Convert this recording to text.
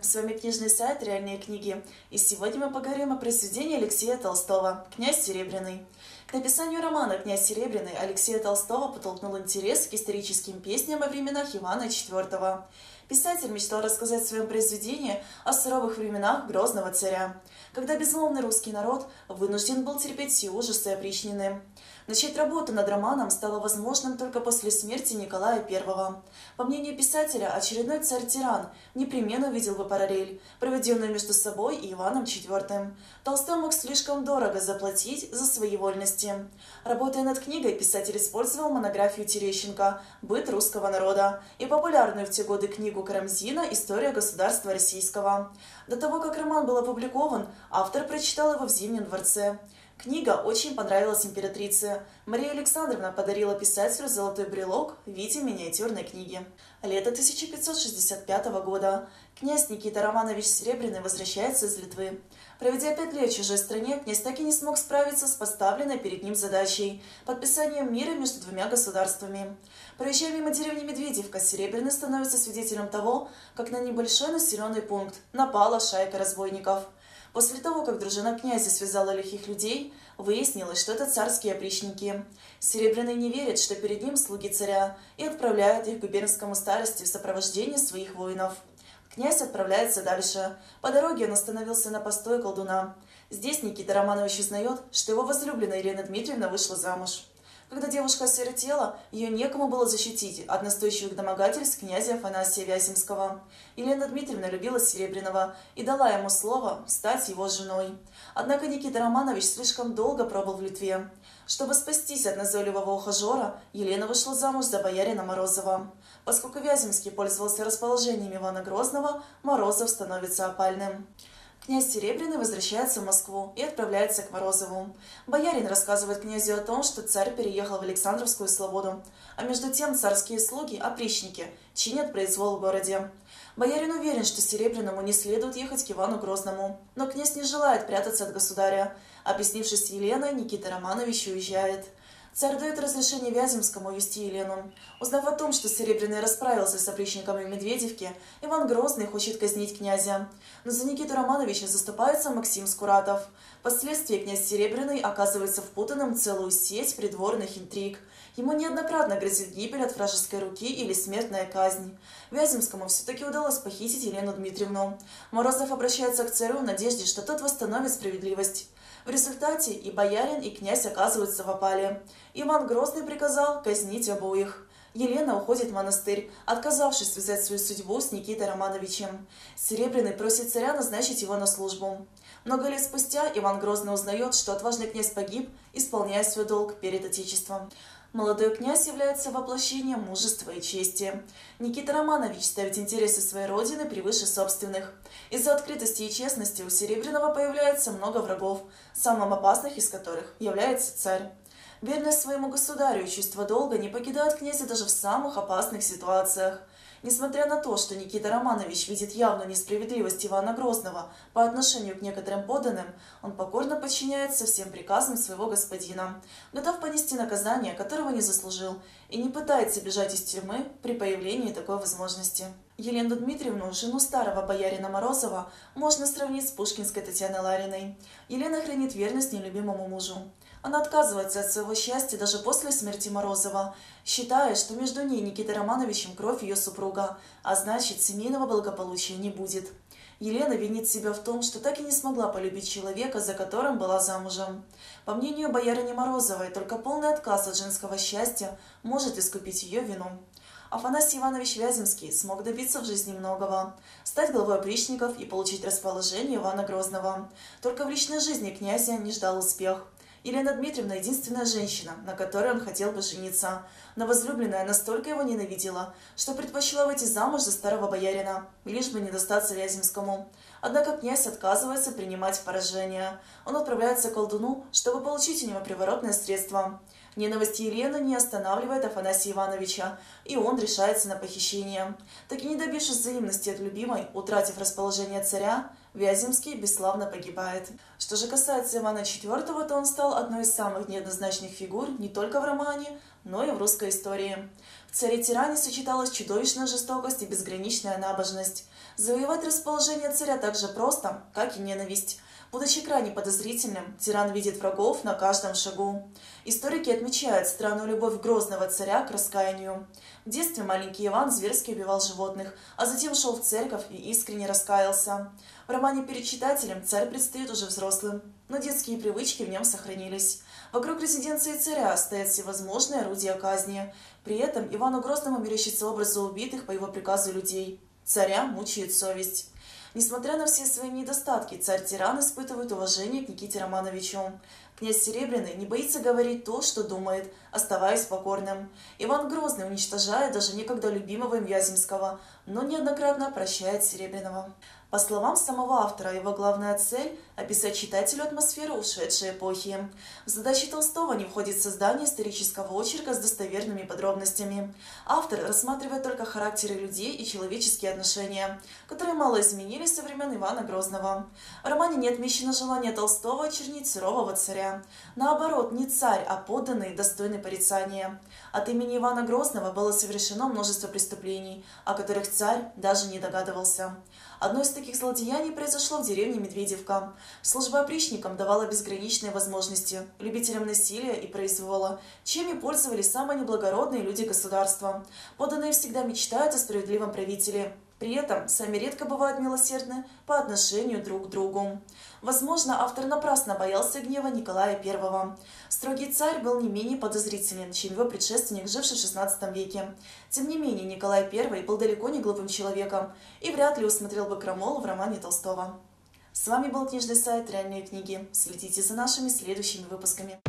С вами книжный сайт «Реальные книги». И сегодня мы поговорим о произведении Алексея Толстого «Князь Серебряный». К написанию романа «Князь Серебряный» Алексея Толстого подтолкнул интерес к историческим песням о временах Ивана IV. Писатель мечтал рассказать в своем произведении о суровых временах Грозного царя, когда безмолвный русский народ вынужден был терпеть все ужасы опричнины. Начать работу над романом стало возможным только после смерти Николая I. По мнению писателя, очередной царь-тиран непременно увидел бы параллель, проведенную между собой и Иваном IV. Толстой мог слишком дорого заплатить за свои вольности. Работая над книгой, писатель использовал монографию Терещенко «Быт русского народа» и популярную в те годы книгу Карамзина «История государства российского». До того, как роман был опубликован, автор прочитал его в Зимнем дворце. Книга очень понравилась императрице. Мария Александровна подарила писателю золотой брелок в виде миниатюрной книги. Лето 1565 года. Князь Никита Романович Серебряный возвращается из Литвы. Проведя пять лет в чужой стране, князь так и не смог справиться с поставленной перед ним задачей – подписанием мира между двумя государствами. Проезжая мимо деревни Медведевка, Серебряный становится свидетелем того, как на небольшой населенный пункт напала шайка разбойников – После того, как дружина князя связала лихих людей, выяснилось, что это царские опричники. Серебряный не верит, что перед ним слуги царя, и отправляет их к губернскому старости в сопровождении своих воинов. Князь отправляется дальше. По дороге он остановился на постой колдуна. Здесь Никита Романович узнает, что его возлюбленная Елена Дмитриевна вышла замуж. Когда девушка осиротела, ее некому было защитить от настойчивых домогательств князя Афанасия Вяземского. Елена Дмитриевна любила Серебряного и дала ему слово стать его женой. Однако Никита Романович слишком долго пробыл в Литве. Чтобы спастись от назойливого ухажера, Елена вышла замуж за боярина Морозова. Поскольку Вяземский пользовался расположением Ивана Грозного, Морозов становится опальным. Князь Серебряный возвращается в Москву и отправляется к Морозову. Боярин рассказывает князю о том, что царь переехал в Александровскую Слободу, а между тем царские слуги, опричники, чинят произвол в городе. Боярин уверен, что Серебряному не следует ехать к Ивану Грозному, но князь не желает прятаться от государя. Объяснившись Еленой, Никита Романович уезжает. Царь дает разрешение Вяземскому увести Елену. Узнав о том, что Серебряный расправился с опричниками Медведевки, Иван Грозный хочет казнить князя. Но за Никиту Романовича заступается Максим Скуратов. Впоследствии князь Серебряный оказывается впутанным в целую сеть придворных интриг. Ему неоднократно грозит гибель от вражеской руки или смертная казнь. Вяземскому все-таки удалось похитить Елену Дмитриевну. Морозов обращается к царю в надежде, что тот восстановит справедливость. В результате и боярин, и князь оказываются в опале. Иван Грозный приказал казнить обоих. Елена уходит в монастырь, отказавшись связать свою судьбу с Никитой Романовичем. Серебряный просит царя назначить его на службу. Много лет спустя Иван Грозный узнает, что отважный князь погиб, исполняя свой долг перед Отечеством. Молодой князь является воплощением мужества и чести. Никита Романович ставит интересы своей родины превыше собственных. Из-за открытости и честности у Серебряного появляется много врагов, самым опасных из которых является царь. Верность своему государю и чувство долга не покидают князя даже в самых опасных ситуациях. Несмотря на то, что Никита Романович видит явную несправедливость Ивана Грозного по отношению к некоторым подданным, он покорно подчиняется всем приказам своего господина, готов понести наказание, которого не заслужил, и не пытается бежать из тюрьмы при появлении такой возможности. Елену Дмитриевну, жену старого боярина Морозова, можно сравнить с пушкинской Татьяной Лариной. Елена хранит верность нелюбимому мужу. Она отказывается от своего счастья даже после смерти Морозова, считая, что между ней и Никитой Романовичем кровь ее супруга, а значит, семейного благополучия не будет. Елена винит себя в том, что так и не смогла полюбить человека, за которым была замужем. По мнению боярыни Морозовой, только полный отказ от женского счастья может искупить ее вину. Афанасий Иванович Вяземский смог добиться в жизни многого. Стать главой опричников и получить расположение Ивана Грозного. Только в личной жизни князя не ждал успех. Елена Дмитриевна – единственная женщина, на которой он хотел бы жениться. Но возлюбленная настолько его ненавидела, что предпочла выйти замуж за старого боярина, лишь бы не достаться Вяземскому. Однако князь отказывается принимать поражение. Он отправляется к колдуну, чтобы получить у него приворотное средство. Ненависть Елены не останавливает Афанасия Ивановича, и он решается на похищение. Так и не добившись взаимности от любимой, утратив расположение царя, Вяземский бесславно погибает. Что же касается Ивана IV, то он стал одной из самых неоднозначных фигур не только в романе, но и в русской истории. В царе-тиране сочеталась чудовищная жестокость и безграничная набожность. Завоевать расположение царя так же просто, как и ненависть. Будучи крайне подозрительным, тиран видит врагов на каждом шагу. Историки отмечают странную любовь грозного царя к раскаянию. В детстве маленький Иван зверски убивал животных, а затем шел в церковь и искренне раскаялся. В романе перед читателем царь предстоит уже взрослым, но детские привычки в нем сохранились. Вокруг резиденции царя стоят всевозможные орудия казни. При этом Ивану Грозному мерещится образы убитых по его приказу людей. Царя мучает совесть. Несмотря на все свои недостатки, царь-тиран испытывает уважение к Никите Романовичу. Князь Серебряный не боится говорить то, что думает, оставаясь покорным. Иван Грозный уничтожает даже некогда любимого им Вяземского, но неоднократно прощает Серебряного. По словам самого автора, его главная цель – описать читателю атмосферу ушедшей эпохи. В задачи Толстого не входит создание исторического очерка с достоверными подробностями. Автор рассматривает только характеры людей и человеческие отношения, которые мало изменились со времен Ивана Грозного. В романе не отмечено желание Толстого очернить сурового царя. Наоборот, не царь, а подданный, достойный порицания. От имени Ивана Грозного было совершено множество преступлений, о которых царь даже не догадывался. Одно из таких злодеяний произошло в деревне Медведевка. Служба опричникам давала безграничные возможности, любителям насилия и произвола, чем и пользовались самые неблагородные люди государства. Поданные всегда мечтают о справедливом правителе, при этом сами редко бывают милосердны по отношению друг к другу. Возможно, автор напрасно боялся гнева Николая I. Строгий царь был не менее подозрителен, чем его предшественник, живший в XVI веке. Тем не менее, Николай I был далеко не глупым человеком и вряд ли усмотрел бы крамолу в романе Толстого. С вами был книжный сайт «Реальные книги». Следите за нашими следующими выпусками.